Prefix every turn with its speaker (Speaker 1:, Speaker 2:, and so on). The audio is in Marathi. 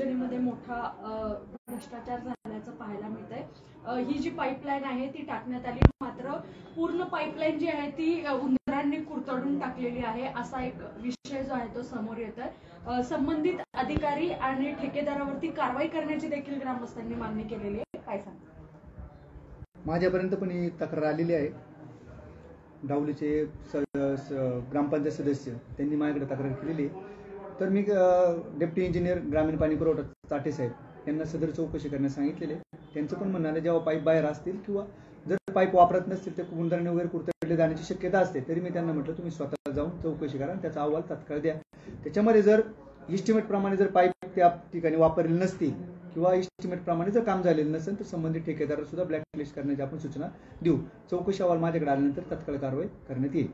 Speaker 1: योजनेमध्ये मोठा भ्रष्टाचार झाल्याचं पाहायला मिळत आहे ही जी पाईपलाईन आहे ती टाकण्यात आली. मात्र पूर्ण पाईपलाईन जी आहे ती उंदरांनी कुरतडून टाकलेली आहे असा एक विषय जो आहे तो समोर येत आहे संबंधित अधिकारी आणि ठेकेदारावरती कारवाई करण्याची देखील ग्रामस्थांनी मागणी केलेली आहे. काय सांग
Speaker 2: माझ्यापर्यंत पण ही तक्रार आलेली आहे. डावलीचे ग्रामपंचायत सदस्य त्यांनी माझ्याकडे तक्रार केलेली आहे. तर मी डेप्टी इंजिनियर ग्रामीण पाणी पुरवठा चाटे साहेब यांना सदर चौकशी करण्यास सांगितलेले. त्यांचं पण म्हणणं आहे जेव्हा पाईप बाहेर असतील किंवा जर पाईप वापरत नसतील तर गुंडाने वगैरे कुरतडले जाण्याची शक्यता असते तरी मी त्यांना म्हटलं तुम्ही स्वतः जाऊन चौकशी करा त्याचा अहवाल तात्काळ द्या. त्याच्यामध्ये जर इस्टिमेट प्रमाणे जर पाईप त्या ठिकाणी वापरले नसतील किंवा इस्टिमेट प्रमाणे जर काम झालेलं नसेल तर संबंधित ठेकेदार सुद्धा ब्लॅकलिस्ट करण्याची आपण सूचना देऊ. चौकशी अहवाल माझ्याकडे आल्यानंतर तत्काळ कारवाई करण्यात येईल.